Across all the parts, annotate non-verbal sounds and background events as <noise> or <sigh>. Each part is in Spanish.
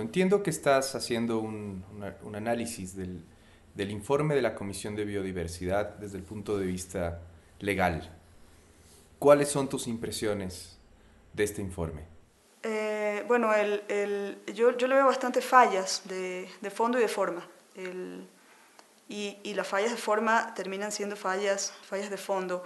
Entiendo que estás haciendo un, un análisis del, del, informe de la Comisión de Biodiversidad desde el punto de vista legal. ¿Cuáles son tus impresiones de este informe? Eh, bueno, el, el, yo, yo, le veo bastantes fallas de, de fondo y de forma. Y, y, las fallas de forma terminan siendo fallas, fallas de fondo.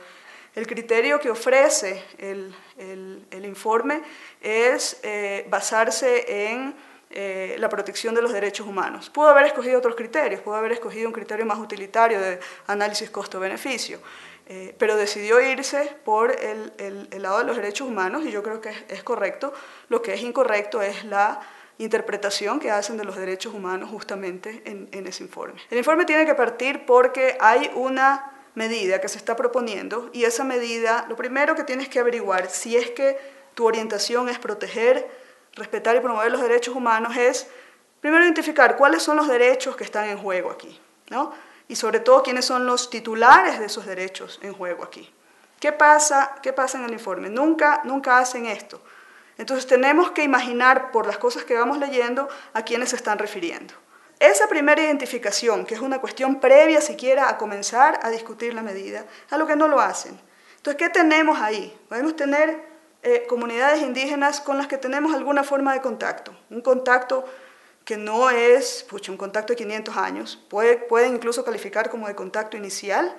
El criterio que ofrece el, el informe es eh, basarse en eh, la protección de los derechos humanos. Pudo haber escogido otros criterios, pudo haber escogido un criterio más utilitario de análisis costo-beneficio, eh, pero decidió irse por el, el, lado de los derechos humanos y yo creo que es, es correcto. Lo que es incorrecto es la interpretación que hacen de los derechos humanos justamente en, en, ese informe. El informe tiene que partir porque hay una medida que se está proponiendo y esa medida, lo primero que tienes que averiguar si es que tu orientación es proteger, respetar y promover los derechos humanos es primero identificar cuáles son los derechos que están en juego aquí, ¿no? Y sobre todo quiénes son los titulares de esos derechos en juego aquí. ¿Qué pasa, qué pasa en el informe? Nunca, nunca hacen esto. Entonces tenemos que imaginar por las cosas que vamos leyendo a quiénes se están refiriendo. Esa primera identificación, que es una cuestión previa siquiera a comenzar a discutir la medida, a lo que no lo hacen. Entonces, ¿qué tenemos ahí? Podemos tener eh, comunidades indígenas con las que tenemos alguna forma de contacto, un contacto que no es pucha, un contacto de 500 años, puede, puede incluso calificar como de contacto inicial,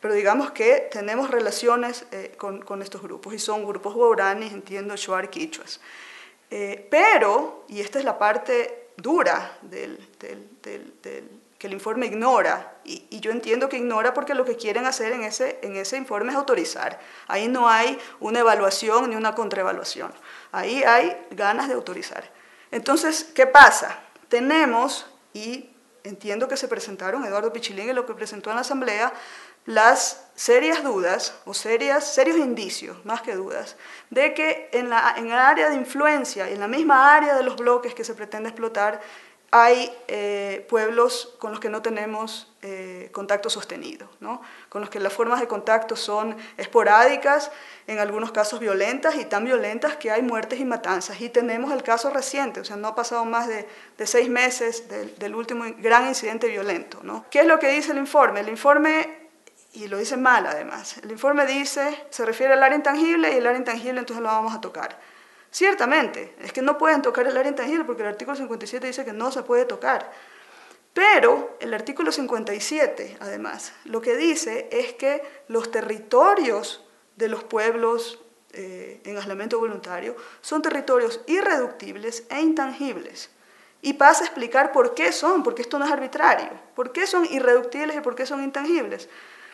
pero digamos que tenemos relaciones eh, con, con, estos grupos y son grupos guaraníes, entiendo, shuar, quichuas. Eh, pero, y esta es la parte dura del, del, del, que el informe ignora, y, yo entiendo que ignora porque lo que quieren hacer en ese, en ese informe es autorizar. Ahí no hay una evaluación ni una contraevaluación. Ahí hay ganas de autorizar. Entonces, ¿qué pasa? Tenemos, y entiendo que se presentaron, Eduardo Pichilín y lo que presentó en la Asamblea, las serias dudas o serias, serios indicios, más que dudas, de que en, la, en el área de influencia, en la misma área de los bloques que se pretende explotar, hay eh, pueblos con los que no tenemos eh, contacto sostenido, ¿no? con los que las formas de contacto son esporádicas, en algunos casos violentas y tan violentas que hay muertes y matanzas. Y tenemos el caso reciente, o sea, no ha pasado más de, de seis meses del, del, último gran incidente violento. ¿no? ¿Qué es lo que dice el informe? El informe y lo dice mal además. El informe dice, se refiere al área intangible y el área intangible entonces lo vamos a tocar. Ciertamente, es que no pueden tocar el área intangible porque el artículo 57 dice que no se puede tocar. Pero el artículo 57, además, lo que dice es que los territorios de los pueblos eh, en aislamiento voluntario son territorios irreductibles e intangibles. Y pasa a explicar por qué son, porque esto no es arbitrario, por qué son irreductibles y por qué son intangibles.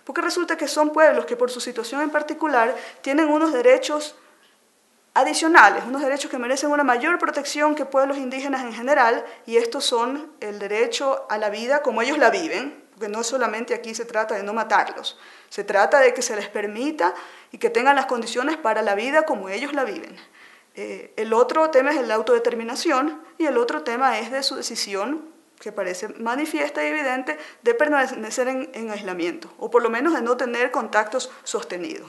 Porque resulta que son pueblos que por su situación en particular tienen unos derechos adicionales, unos derechos que merecen una mayor protección que pueblos indígenas en general, y estos son el derecho a la vida como ellos la viven, porque no solamente aquí se trata de no matarlos, se trata de que se les permita y que tengan las condiciones para la vida como ellos la viven. Eh, el otro tema es la autodeterminación y el otro tema es de su decisión que parece manifiesta y evidente de permanecer en, en, aislamiento, o por lo menos de no tener contactos sostenidos.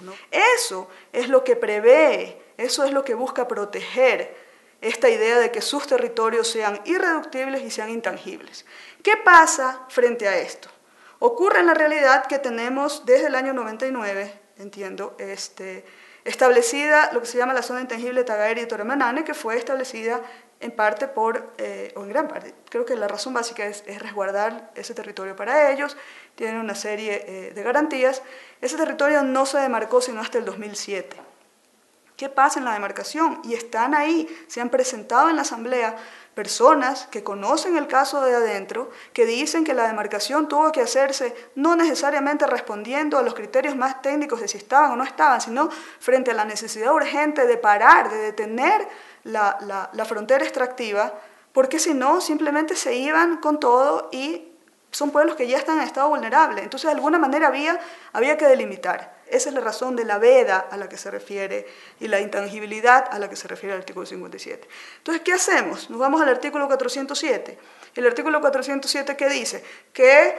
Eso es lo que prevé, eso es lo que busca proteger esta idea de que sus territorios sean irreductibles y sean intangibles. ¿Qué pasa frente a esto? Ocurre en la realidad que tenemos desde el año 99, entiendo, este, establecida lo que se llama la zona intangible Tagaeri y Toremanane, que fue establecida en parte por, eh, o en gran parte, creo que la razón básica es, es, resguardar ese territorio para ellos, tienen una serie eh, de garantías. Ese territorio no se demarcó sino hasta el 2007. ¿Qué pasa en la demarcación? Y están ahí, se han presentado en la Asamblea personas que conocen el caso de adentro, que dicen que la demarcación tuvo que hacerse no necesariamente respondiendo a los criterios más técnicos de si estaban o no estaban, sino frente a la necesidad urgente de parar, de detener la, la, la frontera extractiva, porque si no, simplemente se iban con todo y son pueblos que ya están en estado vulnerable. Entonces, de alguna manera había, había que delimitar. Esa es la razón de la veda a la que se refiere y la intangibilidad a la que se refiere el artículo 57. Entonces, ¿qué hacemos? Nos vamos al artículo 407. El artículo 407 que dice que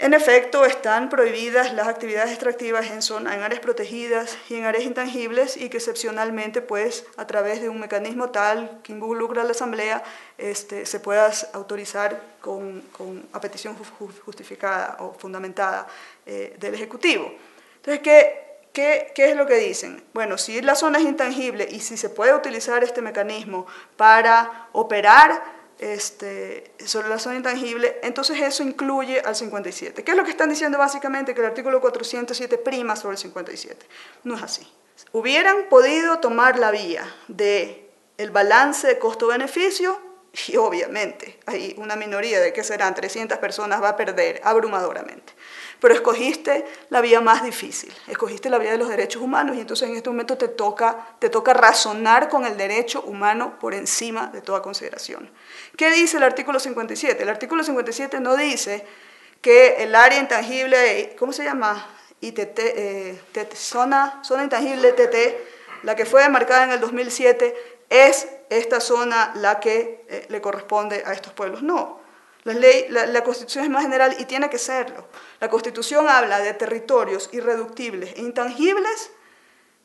En efecto, están prohibidas las actividades extractivas en, zona, en áreas protegidas y en áreas intangibles y que excepcionalmente, pues, a través de un mecanismo tal que involucra a la Asamblea, este, se pueda autorizar con, con, a petición justificada o fundamentada eh, del Ejecutivo. Entonces, ¿qué, ¿qué, ¿qué es lo que dicen? Bueno, si la zona es intangible y si se puede utilizar este mecanismo para operar este, sobre la zona intangible, entonces eso incluye al 57. ¿Qué es lo que están diciendo básicamente? Que el artículo 407 prima sobre el 57. No es así. Hubieran podido tomar la vía de el balance de costo-beneficio <laughs> y obviamente hay una minoría de que serán 300 personas va a perder abrumadoramente pero escogiste la vía más difícil, escogiste la vía de los derechos humanos y entonces en este momento te toca, te toca razonar con el derecho humano por encima de toda consideración. ¿Qué dice el artículo 57? El artículo 57 no dice que el área intangible, ¿cómo se llama? ITT, eh, zona, zona intangible TT, la que fue demarcada en el 2007, es esta zona la que eh, le corresponde a estos pueblos. No, la, ley, la, Constitución es más general y tiene que serlo. La Constitución habla de territorios irreductibles e intangibles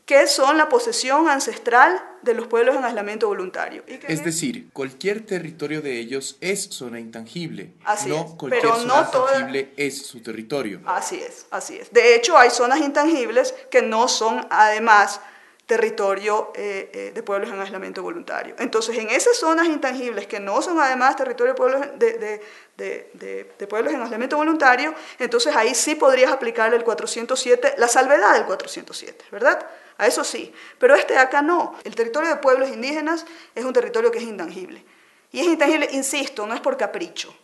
que son la posesión ancestral de los pueblos en aislamiento voluntario. es decir, cualquier territorio de ellos es zona intangible. Así no es, cualquier pero zona no toda... intangible es su territorio. Así es, así es. De hecho, hay zonas intangibles que no son además territorio eh, eh, de pueblos en aislamiento voluntario. Entonces, en esas zonas intangibles que no son además territorio de pueblos, de, de, pueblos en aislamiento voluntario, entonces ahí sí podrías aplicar el 407, la salvedad del 407, ¿verdad? A eso sí. Pero este acá no. El territorio de pueblos indígenas es un territorio que es intangible. Y es intangible, insisto, no es por capricho.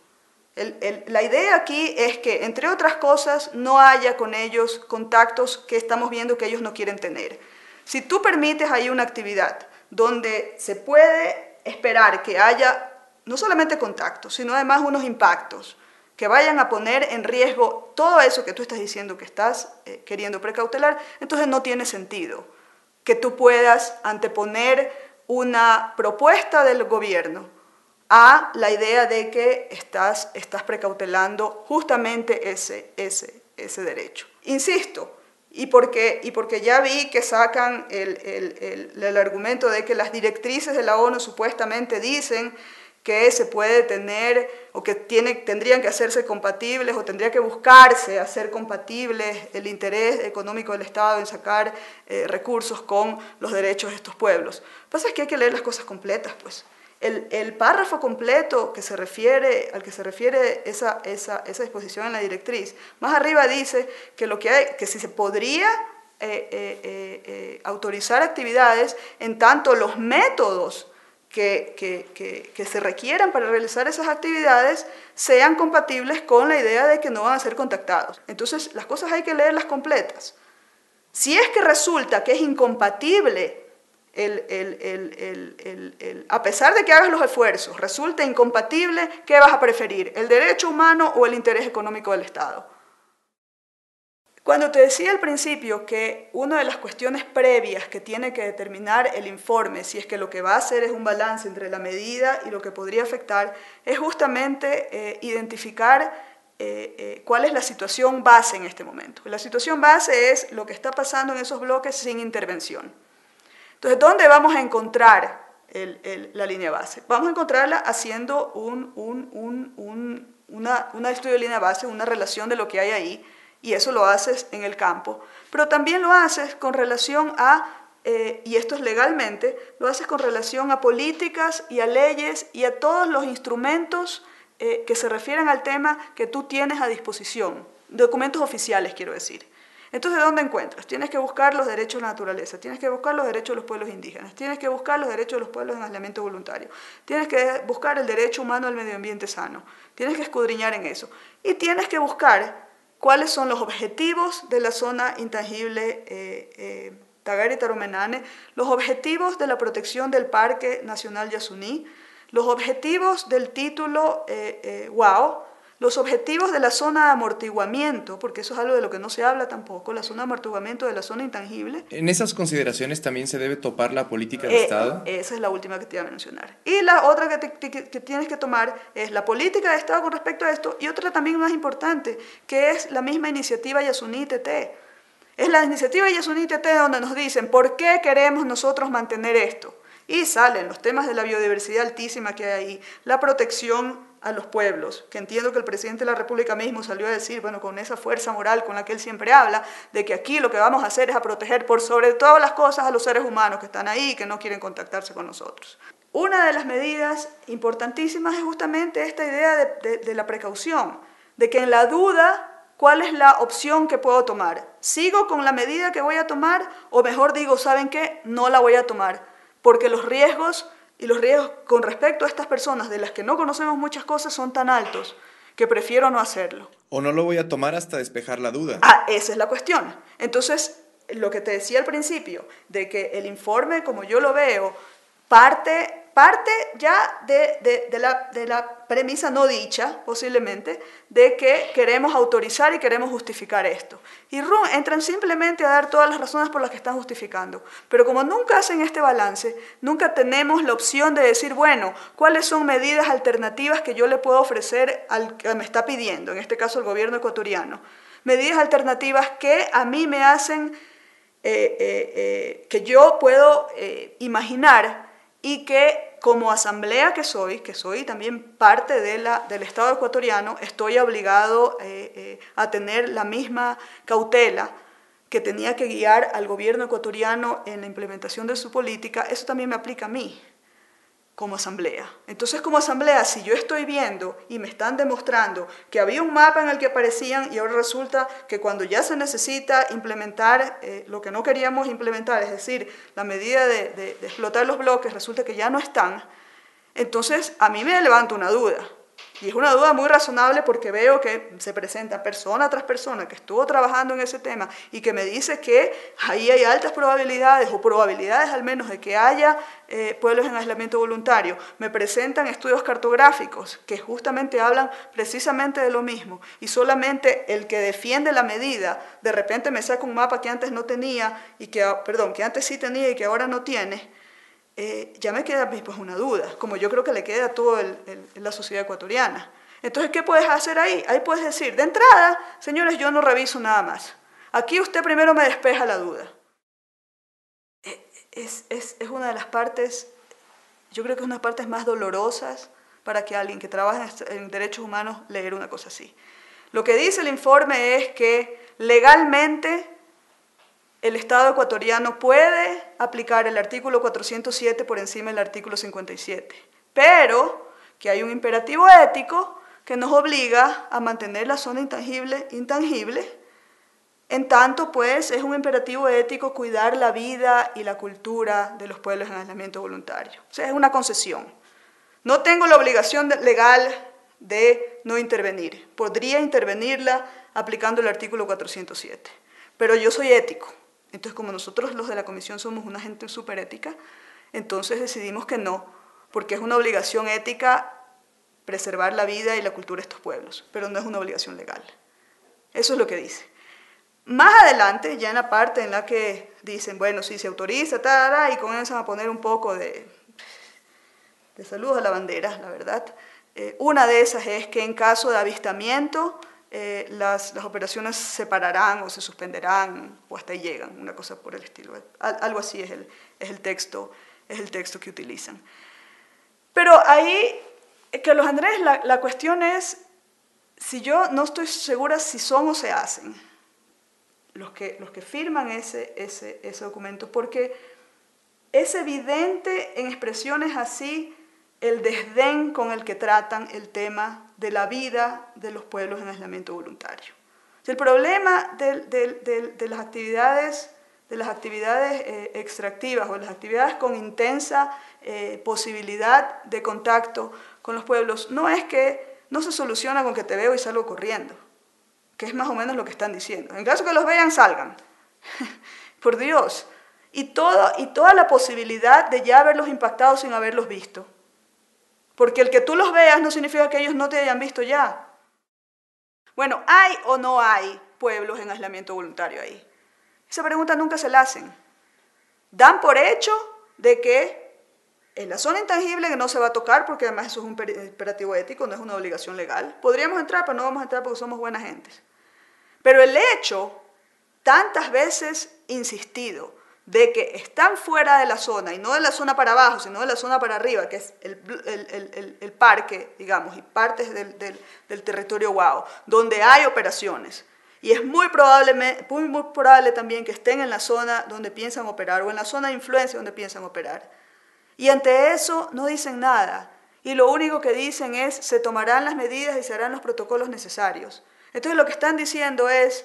La idea aquí es que, entre otras cosas, no haya con ellos contactos que estamos viendo que ellos no quieren tener. Si tú permites ahí una actividad donde se puede esperar que haya no solamente contactos, sino además unos impactos que vayan a poner en riesgo todo eso que tú estás diciendo que estás eh, queriendo precautelar, entonces no tiene sentido que tú puedas anteponer una propuesta del gobierno a la idea de que estás, estás precautelando justamente ese, ese, ese derecho. Insisto, y porque, y porque ya vi que sacan el, el, el, argumento de que las directrices de la ONU supuestamente dicen que se puede tener o que tiene, tendrían que hacerse compatibles o tendría que buscarse hacer compatibles el interés económico del Estado en sacar eh, recursos con los derechos de estos pueblos. Lo que pasa es que hay que leer las cosas completas, pues el, párrafo completo que se refiere, al que se refiere esa, esa, esa, disposición en la directriz, más arriba dice que, lo que, que si se podría eh, eh, eh, autorizar actividades en tanto los métodos que, que, que, se requieran para realizar esas actividades sean compatibles con la idea de que no van a ser contactados. Entonces, las cosas hay que leerlas completas. Si es que resulta que es incompatible a pesar de que hagas los esfuerzos, resulta incompatible, ¿qué vas a preferir? ¿El derecho humano o el interés económico del Estado? Cuando te decía al principio que una de las cuestiones previas que tiene que determinar el informe, si es que lo que va a hacer es un balance entre la medida y lo que podría afectar, es justamente eh, identificar eh, eh, cuál es la situación base en este momento. La situación base es lo que está pasando en esos bloques sin intervención. Entonces, ¿dónde vamos a encontrar la línea base? Vamos a encontrarla haciendo un, una, estudio de línea base, una relación de lo que hay ahí, y eso lo haces en el campo. Pero también lo haces con relación a, eh, y esto es legalmente, lo haces con relación a políticas y a leyes y a todos los instrumentos eh, que se refieren al tema que tú tienes a disposición, documentos oficiales quiero decir. Entonces, ¿dónde encuentras? Tienes que buscar los derechos de la naturaleza, tienes que buscar los derechos de los pueblos indígenas, tienes que buscar los derechos de los pueblos en aislamiento voluntario, tienes que buscar el derecho humano al medio ambiente sano, tienes que escudriñar en eso y tienes que buscar cuáles son los objetivos de la zona intangible eh, eh, Tagari Taromenane, los objetivos de la protección del Parque Nacional Yasuní, los objetivos del título eh, WOW, los objetivos de la zona de amortiguamiento, porque eso es algo de lo que no se habla tampoco, la zona de amortiguamiento de la zona intangible. En esas consideraciones también se debe topar la política de eh, Estado. Esa es la última que te iba a mencionar. Y la otra que, que, tienes que tomar es la política de Estado con respecto a esto y otra también más importante, que es la misma iniciativa Yasuní TT. Es la iniciativa Yasuní TT donde nos dicen por qué queremos nosotros mantener esto. Y salen los temas de la biodiversidad altísima que hay ahí, la protección a los pueblos, que entiendo que el presidente de la República mismo salió a decir, bueno, con esa fuerza moral con la que él siempre habla, de que aquí lo que vamos a hacer es a proteger por sobre todas las cosas a los seres humanos que están ahí y que no quieren contactarse con nosotros. Una de las medidas importantísimas es justamente esta idea de, de la precaución, de que en la duda ¿Cuál es la opción que puedo tomar? ¿Sigo con la medida que voy a tomar o mejor digo, ¿saben qué? No la voy a tomar, porque los riesgos y los riesgos con respecto a estas personas de las que no conocemos muchas cosas son tan altos que prefiero no hacerlo. O no lo voy a tomar hasta despejar la duda. Ah, esa es la cuestión. Entonces, lo que te decía al principio, de que el informe, como yo lo veo, parte parte ya de, la, premisa no dicha, posiblemente, de que queremos autorizar y queremos justificar esto. Y RUN entran simplemente a dar todas las razones por las que están justificando. Pero como nunca hacen este balance, nunca tenemos la opción de decir, bueno, ¿cuáles son medidas alternativas que yo le puedo ofrecer al que me está pidiendo, en este caso el gobierno ecuatoriano? Medidas alternativas que a mí me hacen, eh, eh, eh, que yo puedo imaginar y que como asamblea que soy, que soy también parte de del Estado ecuatoriano, estoy obligado eh, eh, a tener la misma cautela que tenía que guiar al gobierno ecuatoriano en la implementación de su política, eso también me aplica a mí como asamblea. Entonces, como asamblea, si yo estoy viendo y me están demostrando que había un mapa en el que aparecían y ahora resulta que cuando ya se necesita implementar eh, lo que no queríamos implementar, es decir, la medida de, de explotar los bloques, resulta que ya no están, entonces a mí me levanta una duda. Y es una duda muy razonable porque veo que se presenta persona tras persona que estuvo trabajando en ese tema y que me dice que ahí hay altas probabilidades o probabilidades al menos de que haya eh, pueblos en aislamiento voluntario. Me presentan estudios cartográficos que justamente hablan precisamente de lo mismo y solamente el que defiende la medida de repente me saca un mapa que antes no tenía y que, perdón, que antes sí tenía y que ahora no tiene eh, ya me queda pues una duda, como yo creo que le queda a toda la sociedad ecuatoriana. Entonces, ¿qué puedes hacer ahí? Ahí puedes decir, de entrada, señores, yo no reviso nada más. Aquí usted primero me despeja la duda. Eh, es, es, es una de las partes, yo creo que es una de las partes más dolorosas para que alguien que trabaja en derechos humanos leer una cosa así. Lo que dice el informe es que legalmente el Estado ecuatoriano puede aplicar el artículo 407 por encima del artículo 57, pero que hay un imperativo ético que nos obliga a mantener la zona intangible intangible. En tanto, pues, es un imperativo ético cuidar la vida y la cultura de los pueblos en aislamiento voluntario. O sea, es una concesión. No tengo la obligación legal de no intervenir. Podría intervenirla aplicando el artículo 407. Pero yo soy ético entonces, como nosotros los de la comisión somos una gente súper ética, entonces decidimos que no, porque es una obligación ética preservar la vida y la cultura de estos pueblos, pero no es una obligación legal. Eso es lo que dice. Más adelante, ya en la parte en la que dicen, bueno, sí se autoriza, y comienzan a poner un poco de, de saludos a la bandera, la verdad. Eh, una de esas es que en caso de avistamiento, eh, las, las, operaciones se pararán o se suspenderán o hasta llegan, una cosa por el estilo. algo así es el, es el, texto, es el texto que utilizan. Pero ahí, Carlos Andrés, la, la cuestión es, si yo no estoy segura si son o se hacen los que, los que firman ese, ese, ese documento, porque es evidente en expresiones así el desdén con el que tratan el tema de la vida de los pueblos en aislamiento voluntario. El problema de, las actividades, de las actividades eh, extractivas o las actividades con intensa eh, posibilidad de contacto con los pueblos no es que no se soluciona con que te veo y salgo corriendo, que es más o menos lo que están diciendo. En caso que los vean, salgan. <laughs> Por Dios. Y, todo, y toda la posibilidad de ya haberlos impactado sin haberlos visto. Porque el que tú los veas no significa que ellos no te hayan visto ya. Bueno, ¿hay o no hay pueblos en aislamiento voluntario ahí? Esa pregunta nunca se la hacen. Dan por hecho de que en la zona intangible que no se va a tocar, porque además eso es un imperativo ético, no es una obligación legal. Podríamos entrar, pero no vamos a entrar porque somos buenas gentes. Pero el hecho, tantas veces insistido, de que están fuera de la zona, y no de la zona para abajo, sino de la zona para arriba, que es el, el, el, parque, digamos, y partes del, del, del territorio Guao, donde hay operaciones. Y es muy probable, muy, muy probable también que estén en la zona donde piensan operar o en la zona de influencia donde piensan operar. Y ante eso no dicen nada. Y lo único que dicen es se tomarán las medidas y se harán los protocolos necesarios. Entonces lo que están diciendo es,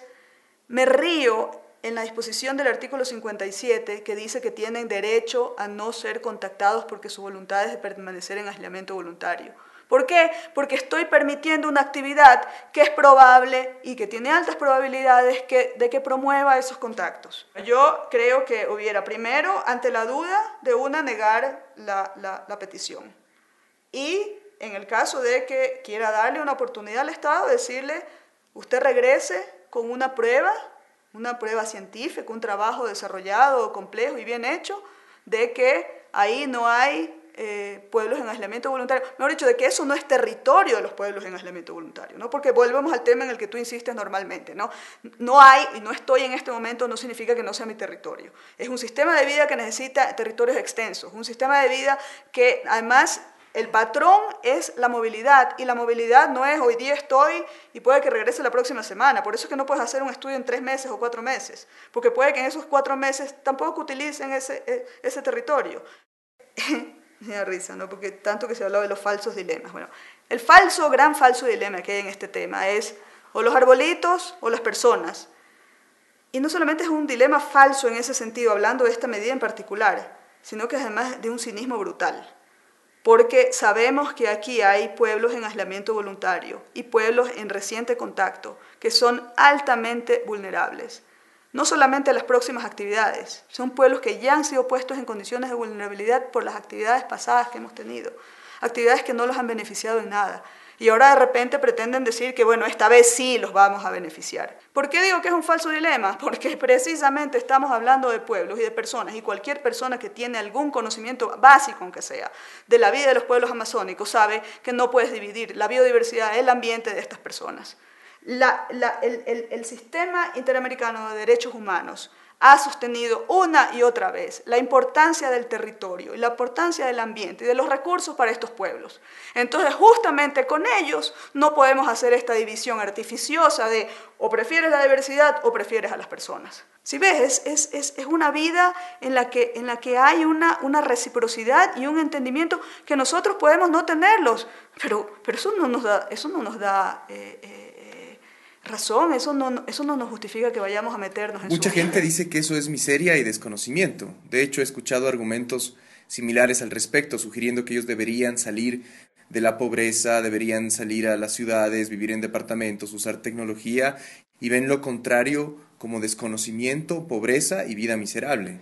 me río en la disposición del artículo 57 que dice que tienen derecho a no ser contactados porque su voluntad es de permanecer en aislamiento voluntario. ¿Por qué? Porque estoy permitiendo una actividad que es probable y que tiene altas probabilidades de que promueva esos contactos. Yo creo que hubiera primero, ante la duda de una, negar la, la petición. Y en el caso de que quiera darle una oportunidad al Estado, decirle, usted regrese con una prueba una prueba científica, un trabajo desarrollado, complejo y bien hecho, de que ahí no hay eh, pueblos en aislamiento voluntario. Mejor dicho, de que eso no es territorio de los pueblos en aislamiento voluntario, ¿no? Porque volvemos al tema en el que tú insistes normalmente, ¿no? No hay, y no estoy en este momento, no significa que no sea mi territorio. Es un sistema de vida que necesita territorios extensos, un sistema de vida que además el patrón es la movilidad y la movilidad no es hoy día estoy y puede que regrese la próxima semana. Por eso es que no puedes hacer un estudio en tres meses o cuatro meses, porque puede que en esos cuatro meses tampoco utilicen ese, e, ese territorio. <laughs> Me da risa, ¿no? Porque tanto que se hablado de los falsos dilemas. Bueno, el falso, gran falso dilema que hay en este tema es o los arbolitos o las personas. Y no solamente es un dilema falso en ese sentido, hablando de esta medida en particular, sino que además de un cinismo brutal porque sabemos que aquí hay pueblos en aislamiento voluntario y pueblos en reciente contacto que son altamente vulnerables. No solamente a las próximas actividades, son pueblos que ya han sido puestos en condiciones de vulnerabilidad por las actividades pasadas que hemos tenido, actividades que no los han beneficiado en nada, y ahora de repente pretenden decir que, bueno, esta vez sí los vamos a beneficiar. ¿Por qué digo que es un falso dilema? <laughs> Porque precisamente estamos hablando de pueblos y de personas, y cualquier persona que tiene algún conocimiento básico, aunque sea, de la vida de los pueblos amazónicos, sabe que no puedes dividir la biodiversidad, el ambiente de estas personas. el, el sistema interamericano de derechos humanos ha sostenido una y otra vez la importancia del territorio y la importancia del ambiente y de los recursos para estos pueblos. Entonces, justamente con ellos no podemos hacer esta división artificiosa de o prefieres la diversidad o prefieres a las personas. Si ves, es, es, es una vida en la que, en la que hay una, una, reciprocidad y un entendimiento que nosotros podemos no tenerlos, pero, pero eso no nos da, eso no nos da eh, eh, razón, eso no, eso no nos justifica que vayamos a meternos en Mucha gente dice que eso es miseria y desconocimiento. De hecho, he escuchado argumentos similares al respecto, sugiriendo que ellos deberían salir de la pobreza, deberían salir a las ciudades, vivir en departamentos, usar tecnología, y ven lo contrario como desconocimiento, pobreza y vida miserable.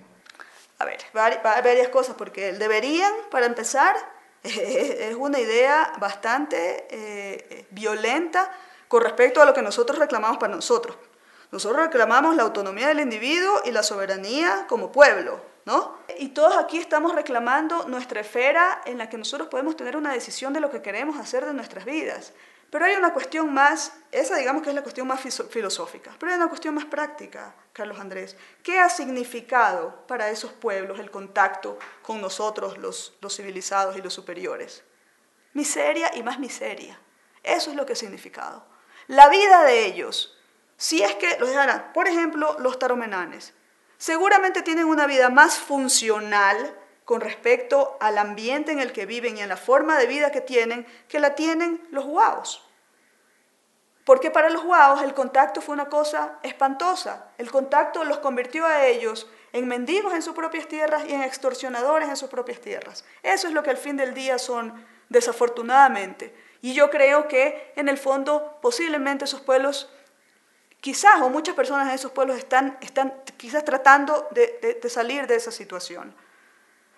A ver, varias cosas, porque el deberían, para empezar, <laughs> es una idea bastante eh, violenta con respecto a lo que nosotros reclamamos para nosotros. Nosotros reclamamos la autonomía del individuo y la soberanía como pueblo, ¿no? Y todos aquí estamos reclamando nuestra esfera en la que nosotros podemos tener una decisión de lo que queremos hacer de nuestras vidas. Pero hay una cuestión más, esa digamos que es la cuestión más filosófica, pero hay una cuestión más práctica, Carlos Andrés. ¿Qué ha significado para esos pueblos el contacto con nosotros, los, los civilizados y los superiores? Miseria y más miseria. Eso es lo que ha significado la vida de ellos, si es que los por ejemplo, los taromenanes, seguramente tienen una vida más funcional con respecto al ambiente en el que viven y a la forma de vida que tienen que la tienen los guaos. Porque para los guaos el contacto fue una cosa espantosa. El contacto los convirtió a ellos en mendigos en sus propias tierras y en extorsionadores en sus propias tierras. Eso es lo que al fin del día son, desafortunadamente. Y yo creo que en el fondo posiblemente esos pueblos, quizás o muchas personas en esos pueblos están, están quizás tratando de, de salir de esa situación.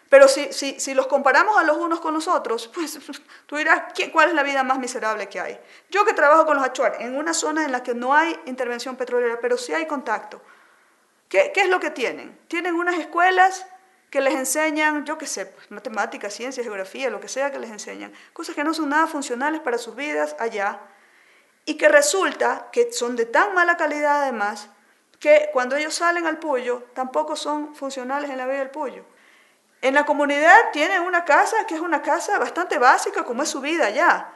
Pero si, si, si, los comparamos a los unos con los otros, <laughs> pues tú dirás, ¿cuál es la vida más miserable que hay? Yo que trabajo con los Achuar, en una zona en la que no hay intervención petrolera, pero sí hay contacto. ¿Qué, qué es lo que tienen? Tienen unas escuelas que les enseñan, yo qué sé, pues, matemáticas, ciencias, geografía, lo que sea que les enseñan, cosas que no son nada funcionales para sus vidas allá, y que resulta que son de tan mala calidad además, que cuando ellos salen al Puyo, tampoco son funcionales en la vida del Puyo. En la comunidad tienen una casa que es una casa bastante básica, como es su vida ya.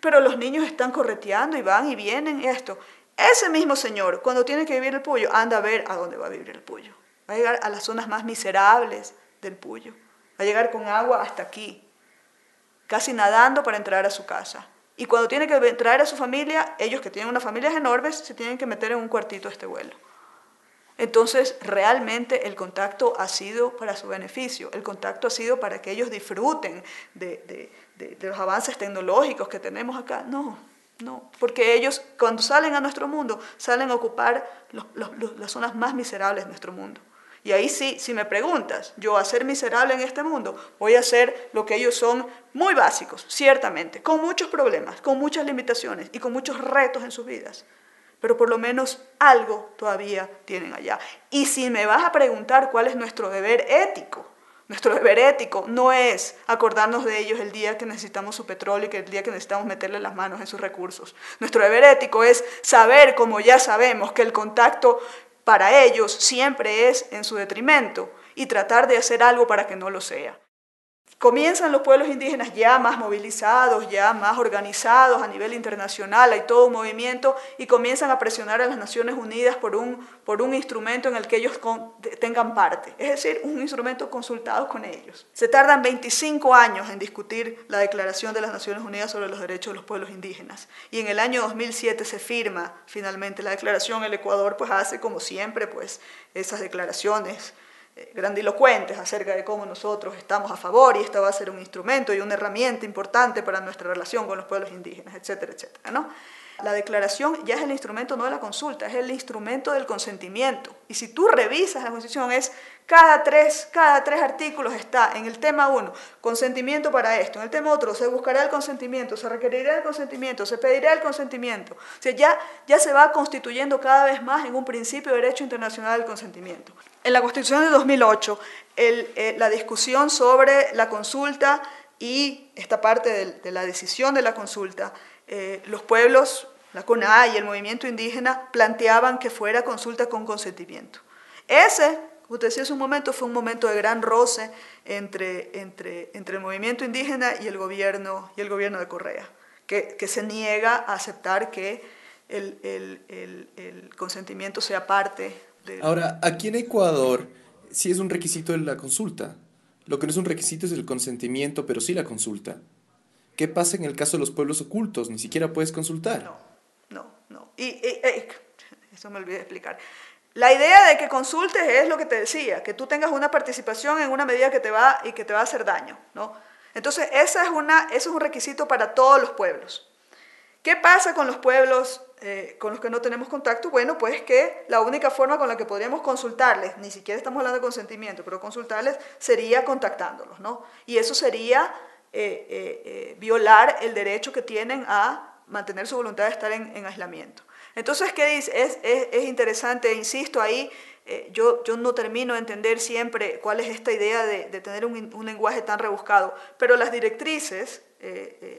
Pero los niños están correteando y van y vienen esto. Ese mismo señor, cuando tiene que vivir el Puyo, anda a ver a dónde va a vivir el Puyo. Va a llegar a las zonas más miserables del Puyo. Va a llegar con agua hasta aquí, casi nadando para entrar a su casa. Y cuando tiene que traer a su familia, ellos que tienen unas familias enormes, se tienen que meter en un cuartito este vuelo. Entonces, realmente el contacto ha sido para su beneficio, el contacto ha sido para que ellos disfruten de, los avances tecnológicos que tenemos acá. No, no, porque ellos cuando salen a nuestro mundo, salen a ocupar las zonas más miserables de nuestro mundo. Y ahí sí, si me preguntas, yo a ser miserable en este mundo, voy a hacer lo que ellos son muy básicos, ciertamente, con muchos problemas, con muchas limitaciones y con muchos retos en sus vidas pero por lo menos algo todavía tienen allá. Y si me vas a preguntar cuál es nuestro deber ético, nuestro deber ético no es acordarnos de ellos el día que necesitamos su petróleo y que el día que necesitamos meterle las manos en sus recursos. Nuestro deber ético es saber, como ya sabemos, que el contacto para ellos siempre es en su detrimento y tratar de hacer algo para que no lo sea. Comienzan los pueblos indígenas ya más movilizados, ya más organizados a nivel internacional, hay todo un movimiento y comienzan a presionar a las Naciones Unidas por un, por un instrumento en el que ellos tengan parte, es decir, un instrumento consultado con ellos. Se tardan 25 años en discutir la Declaración de las Naciones Unidas sobre los Derechos de los Pueblos Indígenas y en el año 2007 se firma finalmente la declaración, el Ecuador pues hace como siempre pues esas declaraciones grandilocuentes acerca de cómo nosotros estamos a favor y esto va a ser un instrumento y una herramienta importante para nuestra relación con los pueblos indígenas, etcétera, etcétera. ¿no? La declaración ya es el instrumento no de la consulta, es el instrumento del consentimiento. Y si tú revisas la Constitución, es cada tres, cada tres artículos está en el tema uno, consentimiento para esto, en el tema otro, se buscará el consentimiento, se requerirá el consentimiento, se pedirá el consentimiento. O sea, ya, ya se va constituyendo cada vez más en un principio de derecho internacional del consentimiento. En la Constitución de 2008, eh, la discusión sobre la consulta y esta parte de la decisión de la consulta eh, los pueblos, la CONA y el movimiento indígena planteaban que fuera consulta con consentimiento. Ese, como usted decía hace un momento, fue un momento de gran roce entre, entre, entre el movimiento indígena y el gobierno, y el gobierno de Correa, que, que se niega a aceptar que el, el, el, consentimiento sea parte de... Ahora, aquí en Ecuador sí es un requisito de la consulta. Lo que no es un requisito es el consentimiento, pero sí la consulta. ¿Qué pasa en el caso de los pueblos ocultos? Ni siquiera puedes consultar. No, no, no. Y, eso me olvidé de explicar. La idea de que consultes es lo que te decía, que tú tengas una participación en una medida que te va y que te va a hacer daño, ¿no? Entonces, esa es una, ese es un requisito para todos los pueblos. ¿Qué pasa con los pueblos eh, con los que no tenemos contacto? Bueno, pues que la única forma con la que podríamos consultarles, ni siquiera estamos hablando de consentimiento, pero consultarles sería contactándolos, ¿no? Y eso sería eh, eh, eh, violar el derecho que tienen a mantener su voluntad de estar en, aislamiento. Entonces, ¿qué dice? Es, es, es interesante, insisto ahí, yo, yo, no termino de entender siempre cuál es esta idea de, de tener un, un, lenguaje tan rebuscado, pero las directrices,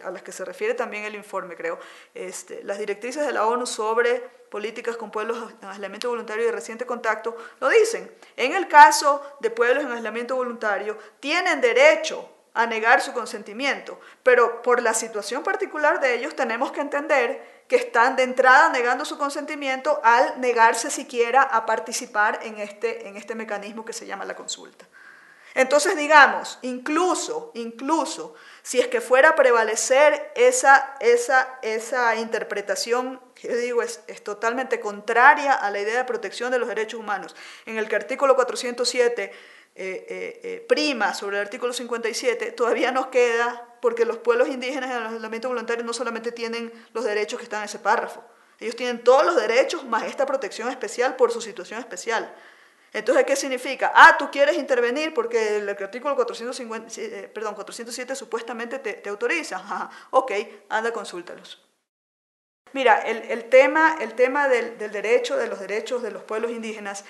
a las que se refiere también el informe, creo, este, las directrices de la ONU sobre políticas con pueblos en aislamiento voluntario y de reciente contacto, lo dicen. En el caso de pueblos en aislamiento voluntario, tienen derecho a negar su consentimiento, pero por la situación particular de ellos tenemos que entender que están de entrada negando su consentimiento al negarse siquiera a participar en este, en este mecanismo que se llama la consulta. Entonces, digamos, incluso, incluso, si es que fuera a prevalecer esa, esa, esa interpretación, yo digo es, es, totalmente contraria a la idea de protección de los derechos humanos, en el que artículo 407 eh, eh, eh, prima sobre el artículo 57, todavía nos queda, porque los pueblos indígenas en el aislamiento voluntario no solamente tienen los derechos que están en ese párrafo, ellos tienen todos los derechos más esta protección especial por su situación especial. Entonces, ¿qué significa? Ah, tú quieres intervenir porque el artículo 450, eh, perdón, 407 supuestamente te, autoriza. <laughs> Ajá, ok, anda, consúltalos. Mira, el, tema, el tema del, derecho, de los derechos de los pueblos indígenas,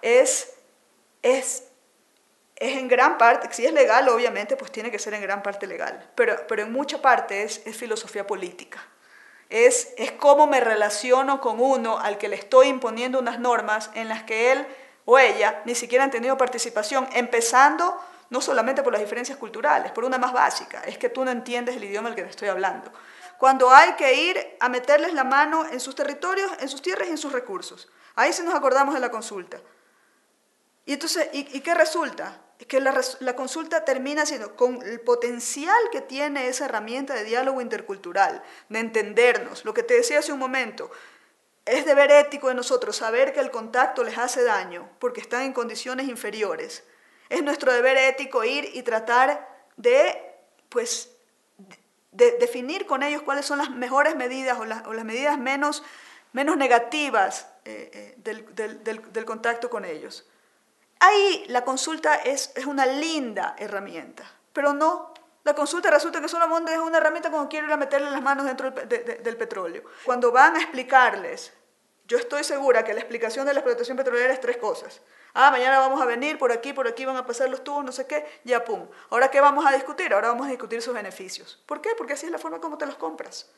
es, es, es en gran parte, si es legal, obviamente, pues tiene que ser en gran parte legal, pero, pero en mucha parte es, es filosofía política. Es, es cómo me relaciono con uno al que le estoy imponiendo unas normas en las que él o ella ni siquiera han tenido participación, empezando no solamente por las diferencias culturales, por una más básica, es que tú no entiendes el idioma del que te estoy hablando. Cuando hay que ir a meterles la mano en sus territorios, en sus tierras y en sus recursos. Ahí sí nos acordamos de la consulta. Y entonces, ¿y, qué resulta? Es que la, la, consulta termina siendo con el potencial que tiene esa herramienta de diálogo intercultural, de entendernos, lo que te decía hace un momento, es deber ético de nosotros saber que el contacto les hace daño porque están en condiciones inferiores. Es nuestro deber ético ir y tratar de, pues, de definir con ellos cuáles son las mejores medidas o las, medidas menos, menos negativas eh, eh, del, contacto con ellos. Ahí la consulta es, una linda herramienta, pero no la consulta resulta que solamente es una herramienta cuando quieren ir a meterle las manos dentro del, petróleo. Cuando van a explicarles, yo estoy segura que la explicación de la explotación petrolera es tres cosas. Ah, mañana vamos a venir, por aquí, por aquí van a pasar los tubos, no sé qué, ya pum. Ahora, ¿qué vamos a discutir? Ahora vamos a discutir sus beneficios. ¿Por qué? Porque así es la forma como te los compras.